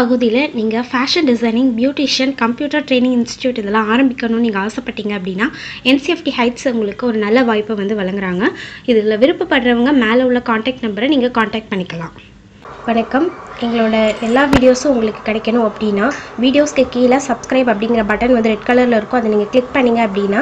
பகுதியில் நீங்கள் fashion designing beautician computer training institute இதெல்லாம் ஆரம்பிக்கணும்னு நீங்கள் ஆசைப்பட்டீங்க அப்படின்னா என்சிஎஃப்டி ஹைட்ஸ் உங்களுக்கு ஒரு நல்ல வாய்ப்பை வந்து வழங்குறாங்க. இதில் விருப்பப்படுறவங்க மேலே உள்ள காண்டாக்ட் நம்பரை நீங்கள் காண்டாக்ட் பண்ணிக்கலாம். வணக்கம். எங்களோட எல்லா வீடியோஸும் உங்களுக்கு கிடைக்கணும் அப்படின்னா வீடியோஸ்க்கு கீழே சப்ஸ்கிரைப் அப்படிங்கிற பட்டன் வந்து ரெட் கலரில் இருக்கும். அதை நீங்கள் கிளிக் பண்ணிங்க அப்படின்னா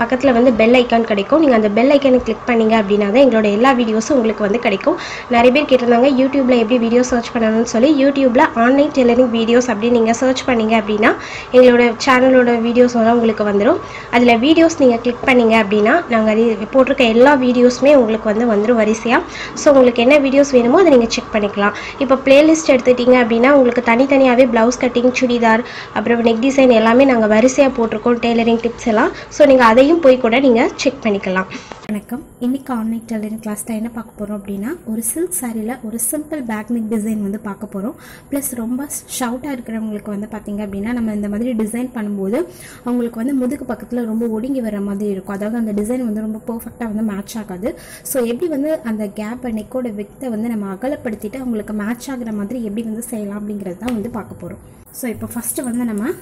பக்கத்தில் வந்து பெல் ஐக்கான் கிடைக்கும். நீங்கள் அந்த பெல் ஐக்கானை கிளிக் பண்ணீங்க அப்படின்னா தான் எங்களோட எல்லா வீடியோஸும் உங்களுக்கு வந்து கிடைக்கும். நிறைய பேர் கேட்டிருந்தாங்க யூடியூப்பில் எப்படி வீடியோ சர்ச் பண்ணணும்னு சொல்லி யூடியூப்பில் ஆன்லைன் டெய்லரிங் வீடியோஸ் அப்படின்னு நீங்கள் சர்ச் பண்ணீங்க அப்படின்னா எங்களோட சேனலோட வீடியோஸ் எல்லாம் உங்களுக்கு வந்துடும் அதில் வீடியோஸ் நீங்கள் கிளிக் பண்ணீங்க அப்படின்னா நாங்கள் அது போட்டிருக்க எல்லா வீடியோஸுமே உங்களுக்கு வந்து வந்துடும் வரிசையாக ஸோ உங்களுக்கு என்ன வீடியோஸ் வேணுமோ அதை நீங்கள் செக் பண்ணிக்கலாம். இப்போ பிளேலிஸ்ட் எடுத்துட்டீங்க அப்படின்னா உங்களுக்கு தனித்தனியாகவே ப்ளவுஸ் கட்டிங் சுடிதார் அப்புறம் நெக் டிசைன் எல்லாமே நாங்கள் வரிசையாக போட்டிருக்கோம் டெய்லரிங் டிப்ஸ் எல்லாம். ஸோ நீங்கள் அதையும் போய் கூட நீங்கள் செக் பண்ணிக்கலாம். வணக்கம். இன்றைக்கி ஆன்லைன் டெய்லரிங் கிளாஸில் என்ன பார்க்க போகிறோம் அப்படின்னா ஒரு சில்க் சாரியில் ஒரு சிம்பிள் பேக் நெக் டிசைன் வந்து பார்க்க போகிறோம் ப்ளஸ் ரொம்ப ஷவுட்டாக இருக்கிறவங்களுக்கு வந்து பார்த்திங்க அப்படின்னா நம்ம இந்த மாதிரி டிசைன் பண்ணும்போது அவங்களுக்கு வந்து முதுகு பக்கத்தில் ரொம்ப ஒடுங்கி வர மாதிரி இருக்கும். அதாவது அந்த டிசைன் வந்து ரொம்ப பர்ஃபெக்டாக வந்து மேட்ச் ஆகாது. ஸோ எப்படி வந்து அந்த கேப்பை நெக்கோட வித்தை வந்து நம்ம அகலப்படுத்திட்டு அவங்களுக்கு மேட்ச் ஆகிற மாதிரி எப்படி வந்து செய்யலாம் அப்படிங்கிறது தான் வந்து பார்க்க போகிறோம் ஸோ இப்போ ஃபஸ்ட்டு வந்து நம்ம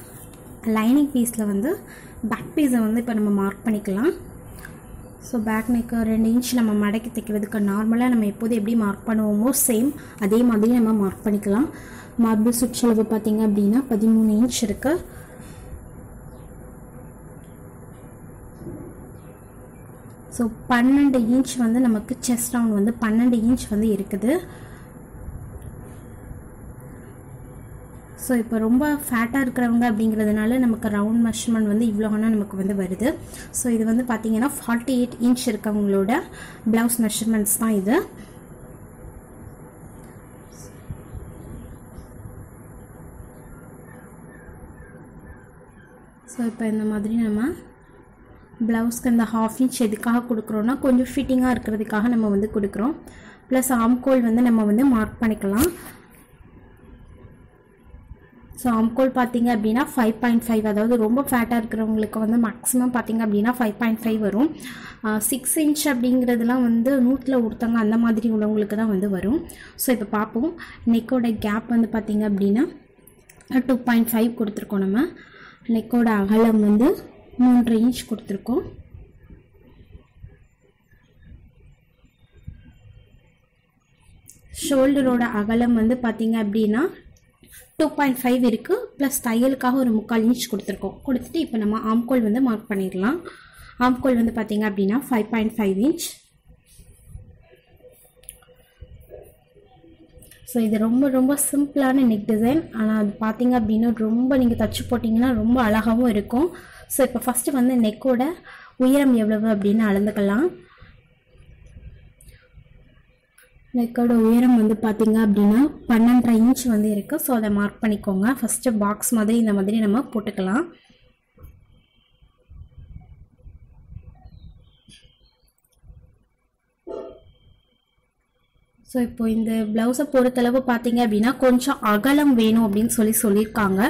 லைனிங் பீஸில் வந்து பேக் பீஸை வந்து இப்போ நம்ம மார்க் பண்ணிக்கலாம். ஸோ பேக் நெக்கு ரெண்டு இன்ச் நம்ம மடக்கி தைக்கிறதுக்கு நார்மலாக நம்ம எப்போது எப்படி மார்க் பண்ணுவோமோ சேம் அதே மாதிரி நம்ம மார்க் பண்ணிக்கலாம். மார்பிள் சுற்றளவு பார்த்திங்க அப்படின்னா பதிமூணு இன்ச் இருக்குது ஸோ பன்னெண்டு இன்ச் வந்து நமக்கு செஸ்ட் ரவுண்ட் வந்து பன்னெண்டு இன்ச் வந்து இருக்குது. ஸோ இப்போ ரொம்ப ஃபேட்டாக இருக்கிறவங்க அப்படிங்கிறதுனால நமக்கு ரவுண்ட் மெஷர்மெண்ட் வந்து இவ்வளோ ஆனால் நமக்கு வந்து வருது. ஸோ இது வந்து பார்த்தீங்கன்னா ஃபார்ட்டி எயிட் இன்ச் இருக்கவங்களோட ப்ளவுஸ் மெஷர்மெண்ட்ஸ் தான் இது. ஸோ இப்போ இந்த மாதிரி நம்ம ப்ளவுஸ்க்கு இந்த ஹாஃப் இன்ச் எதுக்காக கொடுக்குறோன்னா கொஞ்சம் ஃபிட்டிங்காக இருக்கிறதுக்காக நம்ம வந்து கொடுக்குறோம். ப்ளஸ் ஆம்கோல் வந்து நம்ம வந்து மார்க் பண்ணிக்கலாம். ஸோ ஆம்கோல் பார்த்தீங்க அப்படின்னா ஃபைவ் பாயிண்ட் ஃபைவ் அதாவது ரொம்ப ஃபேட்டாக இருக்கிறவங்களுக்கு வந்து மேக்ஸிமம் பார்த்தீங்க அப்படின்னா ஃபைவ் பாயிண்ட் ஃபைவ் வரும். சிக்ஸ் இன்ச் அப்படிங்கிறதுலாம் வந்து நூற்றில் ஒருத்தவங்க அந்த மாதிரி உள்ளவங்களுக்கு தான் வந்து வரும். ஸோ இப்போ பார்ப்போம். நெக்கோட கேப் வந்து பார்த்தீங்க அப்படின்னா டூ பாயிண்ட் ஃபைவ் கொடுத்துருக்கோம் நம்ம. நெக்கோட அகலம் வந்து மூன்று இன்ச் கொடுத்துருக்கோம். ஷோல்டரோட அகலம் வந்து பார்த்தீங்க அப்படின்னா டூ பாயிண்ட் ஃபைவ் இருக்குது ப்ளஸ் தையலுக்காக ஒரு முக்கால் இன்ச் கொடுத்துருக்கோம். கொடுத்துட்டு இப்போ நம்ம ஆம்கோல் வந்து மார்க் பண்ணிடலாம். ஆம்கோல் வந்து பார்த்திங்க அப்படின்னா five point five inch so இது ரொம்ப ரொம்ப சிம்பிளான நெக் டிசைன் ஆனால் அது பார்த்தீங்க அப்படின்னா ரொம்ப நீங்கள் தச்சு போட்டிங்கன்னா ரொம்ப அழகாகவும் இருக்கும். ஸோ இப்போ ஃபஸ்ட்டு வந்து நெக்கோட உயரம் எவ்வளவு அப்படின்னு அளந்துக்கலாம். லெக்கோட உயரம் வந்து பார்த்தீங்க அப்படின்னா பன்னெண்டரை இன்ச் வந்து இருக்குது ஸோ அதை மார்க் பண்ணிக்கோங்க. ஃபஸ்ட்டு பாக்ஸ் மாதிரி இந்த மாதிரி நம்ம போட்டுக்கலாம். ஸோ இப்போ இந்த ப்ளவுஸை பொறுத்தளவு பார்த்தீங்க அப்படின்னா கொஞ்சம் அகலம் வேணும் அப்படின்னு சொல்லி சொல்லியிருக்காங்க.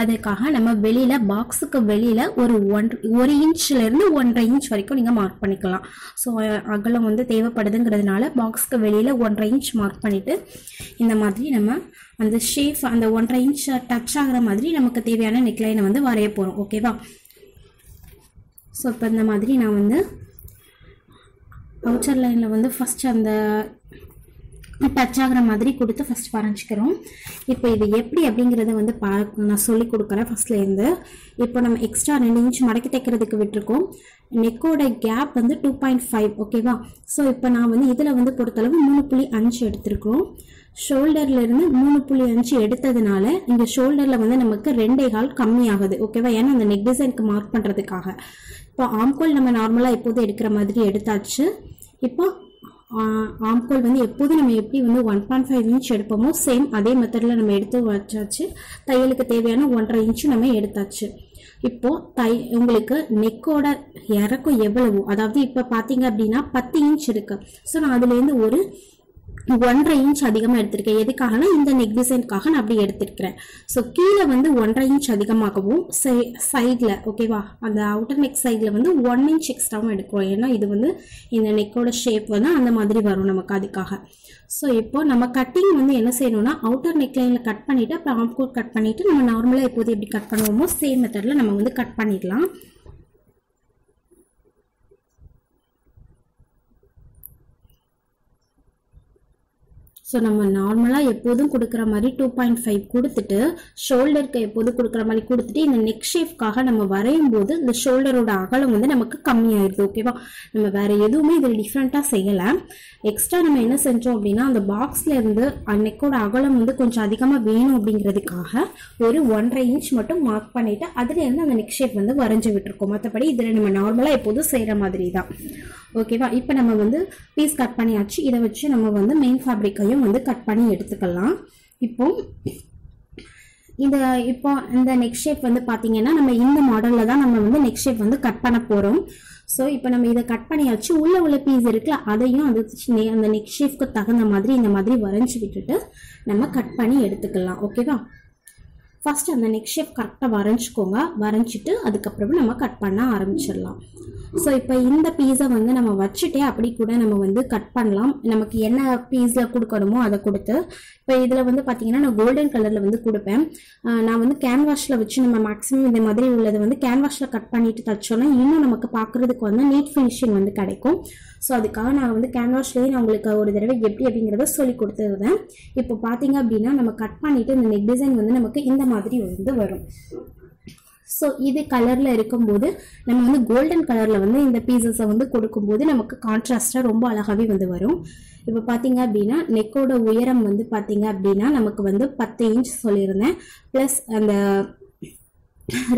அதுக்காக நம்ம வெளியில் பாக்ஸுக்கு வெளியில் ஒரு ஒன் ஒரு இன்ச்லேருந்து ஒன்றரை இன்ச் வரைக்கும் நீங்கள் மார்க் பண்ணிக்கலாம். ஸோ அகலம் வந்து தேவைப்படுதுங்கிறதுனால பாக்ஸுக்கு வெளியில் ஒன்றரை இன்ச் மார்க் பண்ணிவிட்டு இந்த மாதிரி நம்ம அந்த ஷேஃப் அந்த ஒன்றரை இன்ச் டச் ஆகிற மாதிரி நமக்கு தேவையான நெக்லைனை வந்து வரைய போகிறோம் ஓகேவா ஸோ இப்போ இந்த மாதிரி நான் வந்து அவுட்டர் லைனில் வந்து ஃபஸ்ட்டு அந்த பச்சாகிற மாதிரி கொடுத்து ஃபஸ்ட் வரைஞ்சிக்கிறோம் இப்போ இது எப்படி அப்படிங்கிறத வந்து பா நான் சொல்லி கொடுக்குறேன் ஃபஸ்ட்லேருந்து இப்போ நம்ம எக்ஸ்ட்ரா ரெண்டு இன்ச் மடக்கி தைக்கிறதுக்கு விட்டுருக்கோம். நெக்கோட கேப் வந்து டூ பாயிண்ட் ஃபைவ் ஓகேவா ஸோ இப்போ நான் வந்து இதில் வந்து பொறுத்தளவு மூணு புள்ளி அஞ்சு எடுத்திருக்கோம். ஷோல்டர்லேருந்து மூணு புள்ளி அஞ்சு எடுத்ததுனால இந்த ஷோல்டரில் வந்து நமக்கு ரெண்டே கால் கம்மியாகுது ஓகேவா ஏன்னா அந்த நெக் டிசைனுக்கு மார்க் பண்ணுறதுக்காக இப்போ ஆம்கோல் நம்ம நார்மலாக எப்போதும் எடுக்கிற மாதிரி எடுத்தாச்சு. இப்போ ஆம்கோல் வந்து எப்போதும் நம்ம எப்படி வந்து ஒன் பாயிண்ட் ஃபைவ் இன்ச் எடுப்போமோ சேம் அதே மெத்தடில் நம்ம எடுத்து வச்சாச்சு. தையலுக்கு தேவையான ஒன்றரை இன்ச்சு நம்ம எடுத்தாச்சு. இப்போது தை உங்களுக்கு நெக்கோட இறக்கம் எவ்வளவோ அதாவது இப்போ பார்த்தீங்க அப்படின்னா பத்து இன்ச் இருக்குது ஸோ நான் அதுலேருந்து ஒரு ஒன்றரை இன்ச் அதிகமாக எடுத்திருக்கேன். எதுக்காகனா இந்த நெக் டிசைனுக்காக நான் அப்படி எடுத்திருக்கிறேன். ஸோ கீழே வந்து ஒன்றரை இன்ச் அதிகமாகவும் சைடில் ஓகேவா அந்த அவுட்டர் நெக் சைடில் வந்து ஒன் இன்ச் எக்ஸ்ட்ராவும் எடுக்கிறோம். ஏன்னா இது வந்து இந்த நெக்கோட ஷேப் வந்து அந்த மாதிரி வரும் நமக்கு அதுக்காக. ஸோ இப்போ நம்ம கட்டிங் வந்து என்ன செய்யணும்னா அவுட்டர் நெக்லைனில் கட் பண்ணிவிட்டு அப்புறம் ஆம் கோட் கட் பண்ணிவிட்டு நம்ம நார்மலாக எப்போது எப்படி கட் பண்ணுவோமோ சேம் மெத்தடில் நம்ம வந்து கட் பண்ணிடலாம். ஸோ நம்ம நார்மலாக எப்போதும் கொடுக்குற மாதிரி டூ பாயிண்ட் ஃபைவ் கொடுத்துட்டு ஷோல்டருக்கு எப்போதும் கொடுக்குற மாதிரி கொடுத்துட்டு இந்த நெக் ஷேஃப்காக நம்ம வரையும் போது இந்த ஷோல்டரோட அகலம் வந்து நமக்கு கம்மியாயிருது ஓகேவா நம்ம வேறு எதுவுமே இதில் டிஃப்ரெண்ட்டாக செய்யலை. எக்ஸ்ட்ரா நம்ம என்ன செஞ்சோம் அப்படின்னா அந்த பாக்ஸில் இருந்து நெக்கோட அகலம் வந்து கொஞ்சம் அதிகமாக வேணும் அப்படிங்கிறதுக்காக ஒரு ஒன்றரை இன்ச் மட்டும் மார்க் பண்ணிவிட்டு அதுலேருந்து அந்த நெக் ஷேப் வந்து வரைஞ்சி விட்டுருக்கோம். மற்றபடி இதில் நம்ம நார்மலாக எப்போதும் செய்கிற மாதிரி தான். ஓகேவா இப்போ நம்ம வந்து பீஸ் கட் பண்ணியாச்சு. இதை வச்சு நம்ம வந்து மெயின் ஃபேப்ரிக்கையும் வந்து கட் பண்ணி எடுத்துக்கலாம். இப்போ இந்த இப்போ இந்த நெக் ஷேப் வந்து பார்த்தீங்கன்னா நம்ம இந்த மாடலில் தான் நம்ம வந்து நெக் ஷேப் வந்து கட் பண்ண போகிறோம் ஸோ இப்போ நம்ம இதை கட் பண்ணியாச்சு. உள்ள உள்ள பீஸ் இருக்குல்ல அதையும் அது அந்த நெக் ஷேப்க்கு தகுந்த மாதிரி இந்த மாதிரி வரைஞ்சி விட்டுட்டு நம்ம கட் பண்ணி எடுத்துக்கலாம். ஓகேவா ஃபர்ஸ்ட் அந்த நெக் ஷேப் கரெக்டாக வரைஞ்சிக்கோங்க. வரைஞ்சிட்டு அதுக்கப்புறம் நம்ம கட் பண்ண ஆரம்பிச்சிடலாம். ஸோ இப்போ இந்த பீஸை வந்து நம்ம வச்சுட்டே அப்படி கூட நம்ம வந்து கட் பண்ணலாம். நமக்கு என்ன பீஸில் கொடுக்கணுமோ அதை கொடுத்து. இப்போ இதில் வந்து பார்த்தீங்கன்னா நான் கோல்டன் கலரில் வந்து கொடுப்பேன். நான் வந்து கேன்வாஷில் வச்சு நம்ம மேக்ஸிமம் இந்த மாதிரி உள்ளது வந்து கேன்வாஷில் கட் பண்ணிட்டு தச்சோன்னா இன்னும் நமக்கு பார்க்குறதுக்கு வந்து நீட் ஃபினிஷிங் வந்து கிடைக்கும். ஸோ அதுக்காக நான் வந்து கேன்வாஷ்லேயே நான் உங்களுக்கு ஒரு தடவை எப்படி அப்படிங்கிறத சொல்லி கொடுத்துருந்தேன் இப்போ பார்த்தீங்க அப்படின்னா நம்ம கட் பண்ணிவிட்டு இந்த நெக் டிசைன் வந்து நமக்கு இந்த மாதிரி மாதிரி வந்து வரும். ஸோ இது கலரில் இருக்கும்போது நம்ம வந்து கோல்டன் கலரில் வந்து இந்த பீசஸை வந்து கொடுக்கும்போது நமக்கு கான்ட்ராஸ்டாக ரொம்ப அழகாகவே வந்து வரும். இப்போ பார்த்தீங்க அப்படின்னா நெக்கோட உயரம் வந்து பார்த்தீங்க அப்படின்னா நமக்கு வந்து பத்து இன்ச் சொல்லியிருந்தேன். ப்ளஸ் அந்த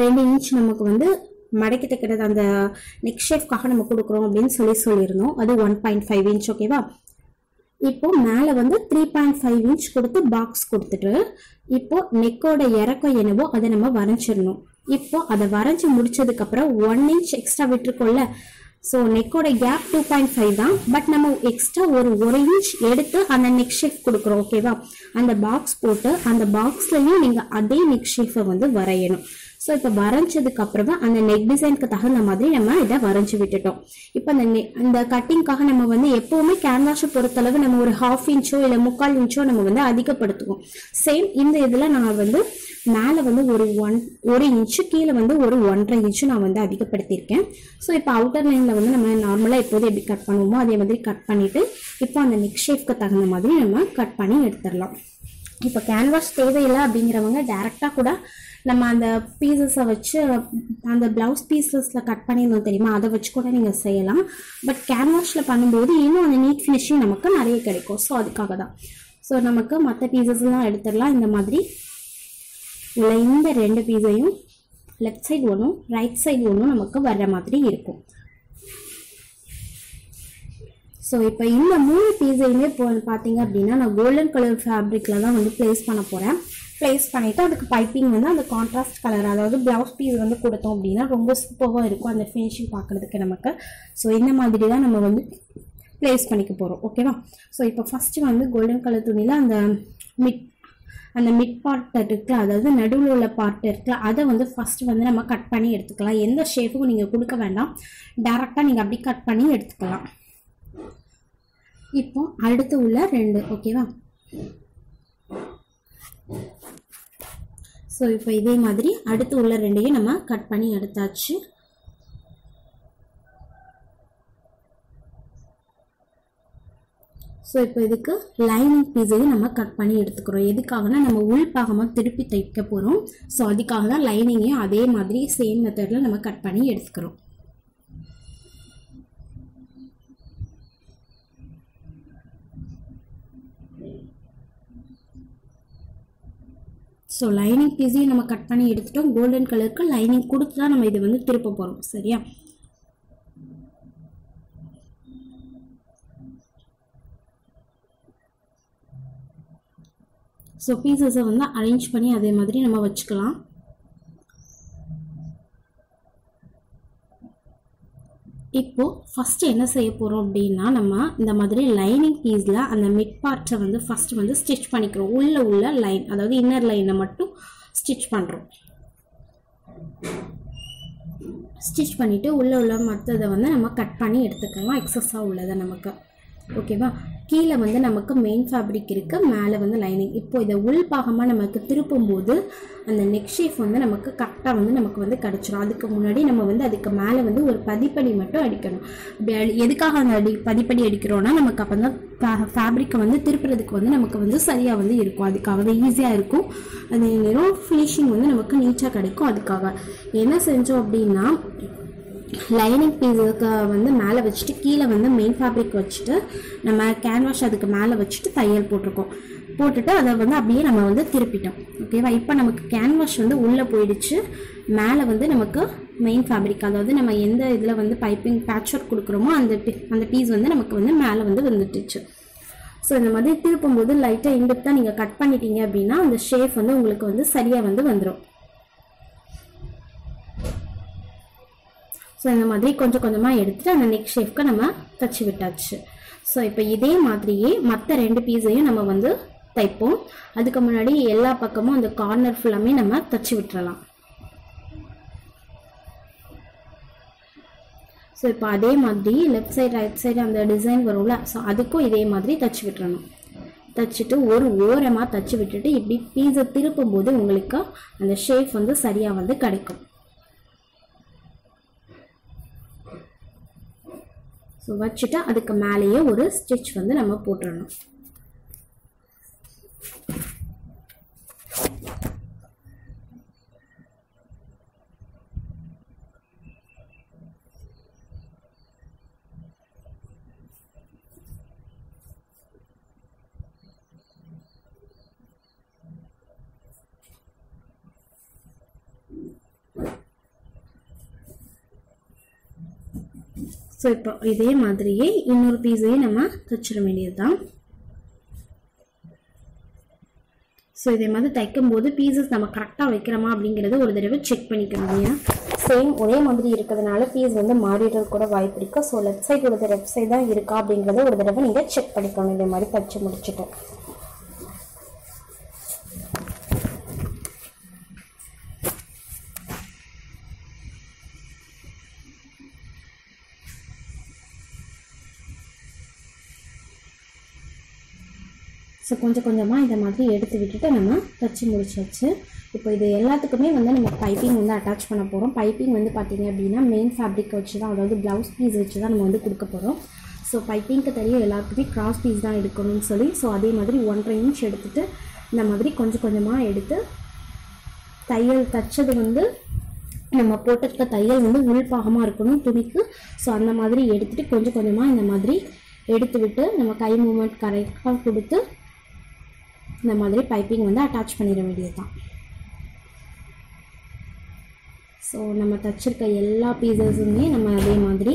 ரெண்டு இன்ச் நமக்கு வந்து மடக்கி தைக்கிறது அந்த நெக் ஷேஃப்காக நம்ம கொடுக்குறோம் அப்படின்னு சொல்லி சொல்லியிருந்தோம். அது ஒன் பாயிண்ட் ஃபைவ் இன்ச் ஓகேவா இப்போ மேலே வந்து த்ரீ பாயிண்ட் ஃபைவ் இன்ச் கொடுத்து பாக்ஸ் கொடுத்துட்டு இப்போ நெக்கோட இறக்கம் என்னவோ அதை நம்ம வரைஞ்சிடணும். இப்போ அதை வரைஞ்சி முடிச்சதுக்கப்புறம் ஒன் இன்ச் எக்ஸ்ட்ரா விட்டுருக்கோம்ல ஸோ நெக்கோட கேப் டூ பாயிண்ட் ஃபைவ் தான். பட் நம்ம எக்ஸ்ட்ரா ஒரு ஒரு இன்ச் எடுத்து அந்த நெக் ஷேப் கொடுக்குறோம் ஓகேவா அந்த பாக்ஸ் போட்டு அந்த பாக்ஸ்லையும் நீங்கள் அதே நெக் ஷேப்பை வந்து வரையணும். ஸோ இப்போ வரைஞ்சதுக்கு அப்புறமா அந்த நெக் டிசைனுக்கு தகுந்த மாதிரி நம்ம இதை வரைஞ்சி விட்டுட்டோம். இப்போ அந்த நெ அந்த கட்டிங்காக நம்ம வந்து எப்போவுமே கேன்வாஷை பொறுத்தளவு நம்ம ஒரு ஹாஃப் இன்ச்சோ இல்லை முக்கால் இன்ச்சோ நம்ம வந்து அதிகப்படுத்துவோம். சேம் இந்த இதில் நான் வந்து மேலே வந்து ஒரு ஒன் ஒரு இன்ச்சு கீழே வந்து ஒரு ஒன்றரை இன்ச்சு நான் வந்து அதிகப்படுத்தியிருக்கேன். ஸோ இப்போ அவுட்டர் லைனில் வந்து நம்ம நார்மலாக எப்போது எப்படி கட் பண்ணுவோமோ அதே மாதிரி கட் பண்ணிவிட்டு இப்போ அந்த நெக் ஷேப்க்கு தகுந்த மாதிரி நம்ம கட் பண்ணி எடுத்துடலாம். இப்போ கேன்வாஸ் தேவையில்லை அப்படிங்கிறவங்க டேரெக்டாக கூட நம்ம அந்த பீசஸை வச்சு அந்த ப்ளவுஸ் பீசஸில் கட் பண்ணியிருந்தோம் தெரியுமா? அதை வச்சு கூட நீங்கள் செய்யலாம். பட் கேன்வாஷில் பண்ணும்போது இன்னும் அந்த நீட் ஃபினிஷிங் நமக்கு நிறைய கிடைக்கும். ஸோ அதுக்காக தான். ஸோ நமக்கு மற்ற பீசஸ்லாம் எடுத்துடலாம். இந்த மாதிரி. இல்லை இந்த ரெண்டு பீஸையும் லெஃப்ட் சைடு ஒன்றும் ரைட் சைடு ஒன்றும் நமக்கு வர்ற மாதிரி இருக்கும். ஸோ இப்போ இந்த மூணு பீஸையுமே இப்போ பார்த்தீங்க அப்படின்னா நான் கோல்டன் கலர் ஃபேப்ரிக்கில் தான் வந்து ப்ளேஸ் பண்ண போகிறேன் ப்ளேஸ் பண்ணிவிட்டு அதுக்கு பைப்பிங் வந்து அந்த கான்ட்ராஸ்ட் கலர் அதாவது ப்ளவுஸ் பீஸ் வந்து கொடுத்தோம் அப்படின்னா ரொம்ப சூப்பராக இருக்கும். அந்த ஃபினிஷிங் பார்க்குறதுக்கு நமக்கு. ஸோ இந்த மாதிரி தான் நம்ம வந்து ப்ளேஸ் பண்ணிக்க போகிறோம் ஓகேவா ஸோ இப்போ ஃபஸ்ட்டு வந்து கோல்டன் கலர் துணியில் அந்த மிட் அந்த மிட் பார்ட் இருக்குல்ல அதாவது நடுவில் உள்ள பார்ட் இருக்குல்ல அதை வந்து ஃபஸ்ட்டு வந்து நம்ம கட் பண்ணி எடுத்துக்கலாம். எந்த ஷேப்புக்கும் நீங்கள் கொடுக்க வேண்டாம். டேரெக்டாக நீங்கள் அப்படி கட் பண்ணி எடுத்துக்கலாம். இப்போ அடுத்து உள்ள ரெண்டு ஓகேவா ஸோ இப்போ இதே மாதிரி அடுத்து உள்ள ரெண்டையும் நம்ம கட் பண்ணி எடுத்தாச்சு. ஸோ இப்போ இதுக்கு லைனிங் பீஸையும் நம்ம கட் பண்ணி எடுத்துக்கிறோம். எதுக்காகனா நம்ம உள் பாகமாக திருப்பி தைக்க போகிறோம் ஸோ அதுக்காக தான் லைனிங்கையும் அதே மாதிரி சேம் மெத்தடில் நம்ம கட் பண்ணி எடுத்துக்கிறோம். ஸோ லைனிங் பீஸையும் நம்ம கட் பண்ணி எடுத்துட்டோம். கோல்டன் கலருக்கு லைனிங் கொடுத்து தான் நம்ம இதை வந்து திருப்ப போகிறோம் சரியா? ஸோ பீசஸை வந்து அரேஞ்ச் பண்ணி அதே மாதிரி நம்ம வச்சுக்கலாம். இப்போது ஃபஸ்ட்டு என்ன செய்ய போகிறோம் அப்படின்னா நம்ம இந்த மாதிரி லைனிங் பீஸில் அந்த மிட் பார்ட்டை வந்து ஃபஸ்ட்டு வந்து ஸ்டிச் பண்ணிக்கிறோம். உள்ள உள்ள லைன் அதாவது இன்னர் லைனை மட்டும் ஸ்டிச் பண்ணுறோம் ஸ்டிச் பண்ணிவிட்டு உள்ளே உள்ள மற்றதை வந்து நம்ம கட் பண்ணி எடுத்துக்கலாம். எக்ஸஸாக உள்ளதை நமக்கு. ஓகேவா கீழே வந்து நமக்கு மெயின் ஃபேப்ரிக் இருக்குது மேலே வந்து லைனிங் இப்போ இதை உள் பாகமாக நமக்கு திருப்பும் போது அந்த நெக் ஷேப் வந்து நமக்கு கரெக்டாக வந்து நமக்கு வந்து கிடச்சிரும். அதுக்கு முன்னாடி நம்ம வந்து அதுக்கு மேலே வந்து ஒரு பதிப்படி மட்டும் அடிக்கணும். இப்படி அடி எதுக்காக அந்த அடி பதிப்படி அடிக்கிறோன்னா நமக்கு அப்போ தான் ஃபேப்ரிக்கை வந்து திருப்புறதுக்கு வந்து நமக்கு வந்து சரியாக வந்து இருக்கும். அதுக்காகவே ஈஸியாக இருக்கும். அதே நேரம் ஃபினிஷிங் வந்து நமக்கு நீட்டாக கிடைக்கும். அதுக்காக என்ன செஞ்சோம் அப்படின்னா லைனிங் பீஸுக்கு வந்து மேலே வச்சுட்டு கீழே வந்து மெயின் ஃபேப்ரிக் வச்சுட்டு நம்ம கேன்வாஷ் அதுக்கு மேலே வச்சுட்டு தையல் போட்டிருக்கோம். போட்டுட்டு அதை வந்து அப்படியே நம்ம வந்து திருப்பிட்டோம். ஓகேவா இப்போ நமக்கு கேன்வாஷ் வந்து உள்ளே போயிடுச்சு. மேலே வந்து நமக்கு மெயின் ஃபேப்ரிக் அதாவது நம்ம எந்த இதில் வந்து பைப்பிங் பேட்ச் ஒர்க் கொடுக்குறோமோ அந்த அந்த பீஸ் வந்து நமக்கு வந்து மேலே வந்து வந்துட்டுச்சு ஸோ இந்த மாதிரி திருப்பும்போது லைட்டாக இன்டெப்த்தாக நீங்கள் கட் பண்ணிட்டீங்க அப்படின்னா அந்த ஷேப் வந்து உங்களுக்கு வந்து சரியாக வந்து வந்துடும் ஸோ இந்த மாதிரி கொஞ்சம் கொஞ்சமாக எடுத்துட்டு அந்த நெக் ஷேப்க்கு நம்ம தச்சு விட்டாச்சு. ஸோ இப்போ இதே மாதிரியே மற்ற ரெண்டு பீஸையும் நம்ம வந்து தைப்போம். அதுக்கு முன்னாடி எல்லா பக்கமும் அந்த கார்னர் ஃபுல்லாமே நம்ம தச்சு விட்டுறலாம். ஸோ இப்போ அதே மாதிரி லெஃப்ட் சைடு ரைட் சைடு அந்த டிசைன் வரும்ல ஸோ அதுக்கும் இதே மாதிரி தச்சு விட்டுறணும். தச்சுட்டு ஒரு ஓரமாக தச்சு விட்டுட்டு இப்படி பீஸை திருப்பும் போது உங்களுக்கு அந்த ஷேப் வந்து சரியாக வந்து கிடைக்கும். ஸோ வச்சுட்டு அதுக்கு மேலேயே ஒரு ஸ்டிச் வந்து நம்ம போட்டுடணும் ஸோ இப்போ இதே மாதிரியே இன்னொரு பீஸையும் நம்ம தைச்சிட வேண்டியது தான் ஸோ இதே மாதிரி தைக்கும் போது பீசஸ் நம்ம கரெக்டாக வைக்கிறோமா அப்படிங்கிறத ஒரு தடவை செக் பண்ணிக்கணும் இல்லையா சேம் ஒரே மாதிரி இருக்கிறதுனால பீஸ் வந்து மாறிடுறது கூட வாய்ப்பு இருக்குது ஸோ லெஃப்ட் சைடு ஒரு லெஃப்ட் சைடு தான் இருக்கா அப்படிங்கிறத ஒரு தடவை நீங்கள் செக் பண்ணிக்கணும் இதே மாதிரி தைச்சி முடிச்சுட்டு. ஸோ கொஞ்சம் கொஞ்சமாக இதை மாதிரி எடுத்து விட்டுட்டு நம்ம தச்சு முடிச்சாச்சு. இப்போ இது எல்லாத்துக்குமே வந்து நம்ம பைப்பிங் வந்து அட்டாச் பண்ண போகிறோம் பைப்பிங் வந்து பார்த்திங்க அப்படின்னா மெயின் ஃபேப்ரிக் வச்சு தான் அதாவது ப்ளவுஸ் பீஸ் வச்சு தான் நம்ம வந்து கொடுக்க போகிறோம் ஸோ பைப்பிங்க்கு தெரியும் எல்லாத்துக்குமே கிராஸ் பீஸ் தான் எடுக்கணும்னு சொல்லி. ஸோ அதே மாதிரி ஒன்றரை இன்ச் எடுத்துகிட்டு இந்த மாதிரி கொஞ்சம் கொஞ்சமாக எடுத்து தையல் தச்சது வந்து நம்ம போட்டிருக்க தையல் வந்து உள்பாகமாக இருக்கணும் துணிக்கு. ஸோ அந்த மாதிரி எடுத்துகிட்டு கொஞ்சம் கொஞ்சமாக இந்த மாதிரி எடுத்து விட்டு நம்ம கை மூமெண்ட் கரெக்டாக கொடுத்து இந்த மாதிரி பைப்பிங் வந்து அட்டாச் பண்ணிட வேண்டியது தான் ஸோ நம்ம தச்சிருக்க எல்லா பீசஸுமே நம்ம அதே மாதிரி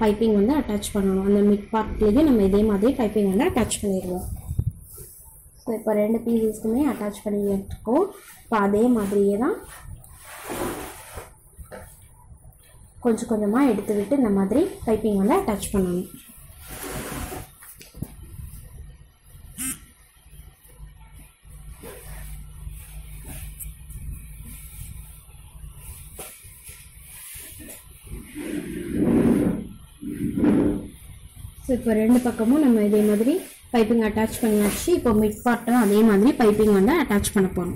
பைப்பிங் வந்து அட்டாச் பண்ணணும். அந்த மிட் பார்ட்லேயும் நம்ம இதே மாதிரி பைப்பிங் வந்து அட்டாச் பண்ணிடுவோம். ஸோ இப்போ ரெண்டு பீசஸ்க்குமே அட்டாச் பண்ணிட்டுருக்கோம் இப்போ அதே மாதிரியே தான் கொஞ்சம் கொஞ்சமாக எடுத்து விட்டு இந்த மாதிரி பைப்பிங் வந்து அட்டாச் பண்ணணும். இப்போ ரெண்டு பக்கமும் நம்ம இதே மாதிரி பைப்பிங் அட்டாச் பண்ணியாச்சு இப்போ மிட் பார்ட்டும் அதே மாதிரி பைப்பிங் வந்து அட்டாச் பண்ண போகிறோம்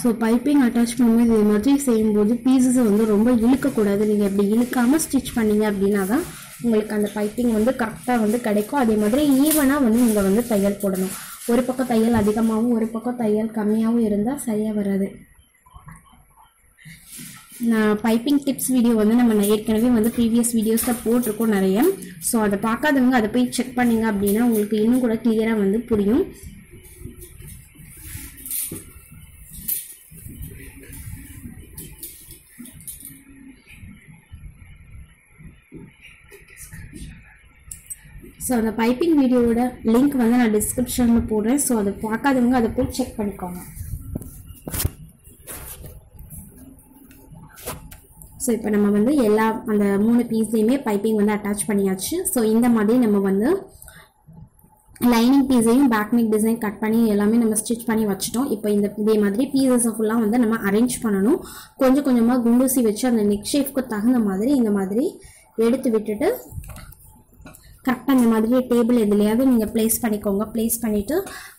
ஸோ பைப்பிங் அட்டாச் பண்ணும்போது இதே மாதிரி செய்யும்போது பீசஸ் வந்து ரொம்ப இழுக்கக்கூடாது. நீங்கள் அப்படி இழுக்காமல் ஸ்டிச் பண்ணீங்க அப்படின்னா தான் உங்களுக்கு அந்த பைப்பிங் வந்து கரெக்டாக வந்து கிடைக்கும். அதே மாதிரி ஈவனாக வந்து நீங்கள் வந்து தையல் போடணும். ஒரு பக்கம் தையல் அதிகமாகவும் ஒரு பக்கம் தையல் கம்மியாகவும் இருந்தால் சரியாக வராது. நான் பைப்பிங் டிப்ஸ் வீடியோ வந்து நம்ம ஏற்கனவே வந்து ப்ரீவியஸ் வீடியோஸில் போட்டிருக்கோம் நிறைய. ஸோ அதை பார்க்காதவங்க அதை போய் செக் பண்ணீங்க அப்படின்னா உங்களுக்கு இன்னும் கூட கிளியராக வந்து புரியும். ஸோ அந்த பைப்பிங் வீடியோவோட லிங்க் வந்து நான் டிஸ்கிரிப்ஷனில் போடுறேன். ஸோ அதை பார்க்காதவங்க அதை போய் செக் பண்ணிக்கோங்க. ஸோ இப்போ நம்ம வந்து எல்லா அந்த மூணு பீஸையுமே பைப்பிங் வந்து அட்டாச் பண்ணியாச்சு. ஸோ இந்த மாதிரி நம்ம வந்து லைனிங் பீஸையும் பேக்மிக் டிசைன் கட் பண்ணி எல்லாமே நம்ம ஸ்டிச் பண்ணி வச்சுட்டோம். இப்போ இந்த இதே மாதிரி பீசஸை ஃபுல்லாக வந்து நம்ம அரேஞ்ச் பண்ணணும். கொஞ்சம் கொஞ்சமாக குண்டூசி வச்சு அந்த நெக் ஷேப்க்கு தகுந்த மாதிரி இந்த மாதிரி எடுத்து விட்டுட்டு கரெக்டாக அந்த மாதிரி டேபிள் எதுலையாவது நீங்கள் ப்ளேஸ் பண்ணிக்கோங்க. ப்ளேஸ் பண்ணிவிட்டு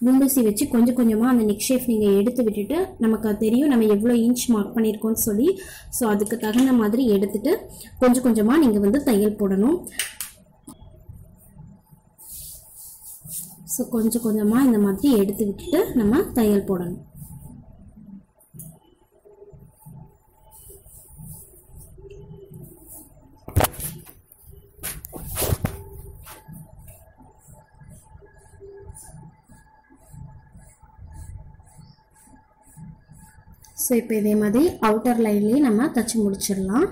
குண்டூசி வச்சு கொஞ்சம் கொஞ்சமாக அந்த நெக் ஷேப் நீங்கள் எடுத்து விட்டுட்டு நமக்கு அது தெரியும் நம்ம எவ்வளோ இன்ச் மார்க் பண்ணியிருக்கோம்னு சொல்லி. ஸோ அதுக்கு தகுந்த மாதிரி எடுத்துட்டு கொஞ்சம் கொஞ்சமாக நீங்கள் வந்து தையல் போடணும். ஸோ கொஞ்சம் கொஞ்சமாக இந்த மாதிரி எடுத்து விட்டுட்டு நம்ம தையல் போடணும். ஸோ இப்போ இதே மாதிரி அவுட்டர் லைன்லேயே நம்ம தச்சு முடிச்சிடலாம்.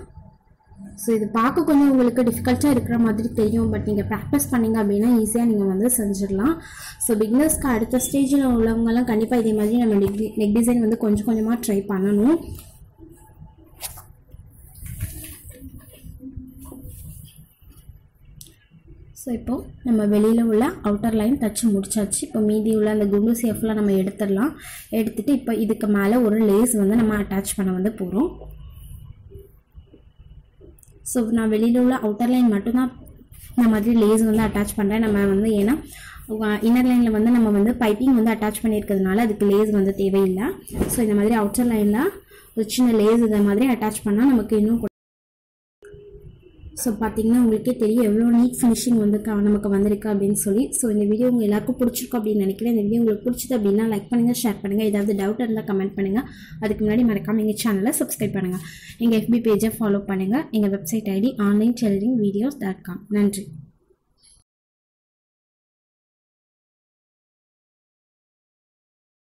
ஸோ இது பார்க்க கொஞ்சம் உங்களுக்கு டிஃபிகல்ட்டாக இருக்கிற மாதிரி தெரியும் பட் நீங்கள் ப்ராக்டிஸ் பண்ணீங்க அப்படின்னா ஈஸியாக நீங்கள் வந்து செஞ்சிடலாம். ஸோ பிக்னஸ்க்கு அடுத்த ஸ்டேஜில் உள்ளவங்கலாம் கண்டிப்பாக இதே மாதிரி நம்ம நெக் நெக் டிசைன் வந்து கொஞ்சம் கொஞ்சமாக ட்ரை பண்ணணும். ஸோ இப்போ நம்ம வெளியில் உள்ள அவுட்டர் லைன் தச்சு முடிச்சாச்சு. இப்போ மீதி உள்ள அந்த குண்டு சேஃப்லாம் நம்ம எடுத்துடலாம். எடுத்துகிட்டு இப்போ இதுக்கு மேலே ஒரு லேஸ் வந்து நம்ம அட்டாச் பண்ண வந்து போகிறோம் ஸோ நான் வெளியில் உள்ள அவுட்டர் லைன் மட்டும்தான் இந்த மாதிரி லேஸ் வந்து அட்டாச் பண்ணுறேன் நம்ம வந்து ஏன்னா இன்னர் லைனில் வந்து நம்ம வந்து பைப்பிங் வந்து அட்டாச் பண்ணியிருக்கிறதுனால அதுக்கு லேஸ் வந்து தேவையில்லை. ஸோ இந்த மாதிரி அவுட்டர் லைனில் ஒரு சின்ன லேஸ் இந்த மாதிரி அட்டாச் பண்ணால் நமக்கு இன்னும் ஸோ பார்த்தீங்கன்னா உங்களுக்கே தெரியும் எவ்வளோ நீட் ஃபினிஷிங் வந்து நமக்கு வந்திருக்கு அப்படின்னு சொல்லி. ஸோ இந்த வீடியோ உங்கள் எல்லாருக்கும் பிடிச்சிருக்கும் அப்படின்னு நினைக்கிறேன். இந்த வீடியோ உங்களுக்கு பிடிச்சது அப்படின்னா லைக் பண்ணுங்கள் ஷேர் பண்ணுங்கள் ஏதாவது டவுட் இருந்தால் கமெண்ட் பண்ணுங்கள் அதுக்கு முன்னாடி மறக்காமல் எங்கள் சேனலை சப்ஸ்கிரைப் பண்ணுங்கள் எங்கள் எஃபி பேஜை ஃபாலோ பண்ணுங்கள் எங்கள் website ID online tailoring videos dot com நன்றி.